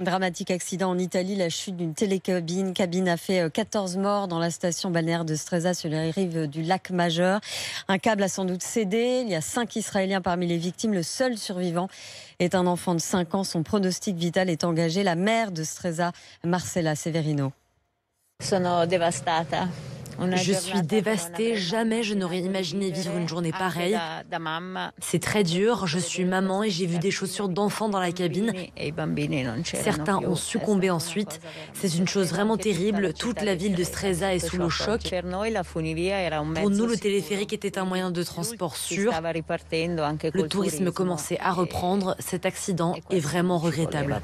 Dramatique accident en Italie, la chute d'une télécabine cabine a fait 14 morts dans la station balnéaire de Stresa sur les rives du lac Majeur. Un câble a sans doute cédé. Il y a cinq Israéliens parmi les victimes. Le seul survivant est un enfant de 5 ans. Son pronostic vital est engagé. La mère de Stresa, Marcella Severino. Sono devastata. Je suis dévastée, jamais je n'aurais imaginé vivre une journée pareille. C'est très dur, je suis maman et j'ai vu des chaussures d'enfants dans la cabine. Certains ont succombé ensuite. C'est une chose vraiment terrible, toute la ville de Stresa est sous le choc. Pour nous, le téléphérique était un moyen de transport sûr. Le tourisme commençait à reprendre, cet accident est vraiment regrettable.